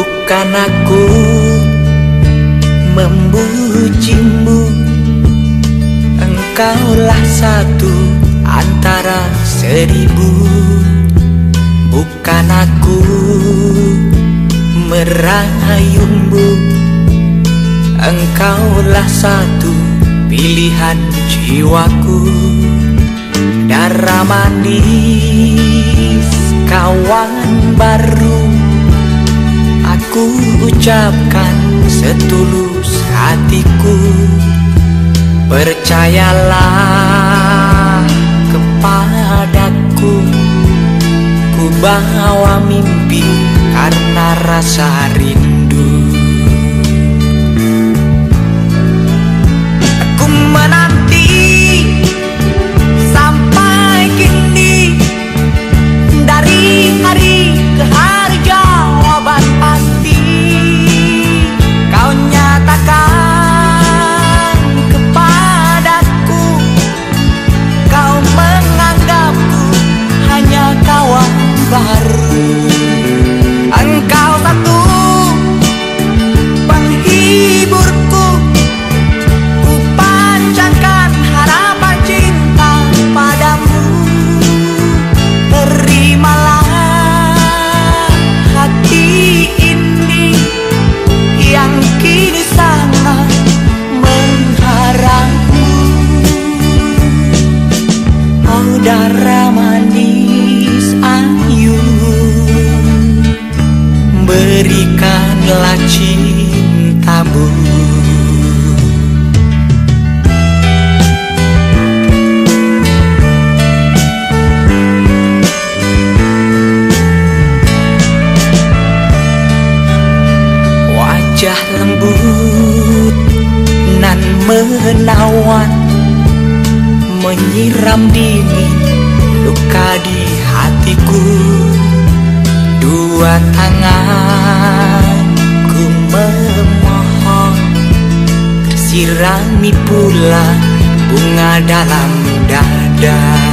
Bukan aku memujimu Engkaulah satu antara seribu. Bukan aku merayumu Engkaulah satu pilihan jiwaku. Darah manis kawan baru Aku ucapkan setulus hatiku. Percayalah kepadaku Ku bawa mimpi karena rasa rindu Cintamu. Wajah lembut nan menawan Menyiram dingin luka di hatiku. Dua tanganku Sirami pula bunga dalam dada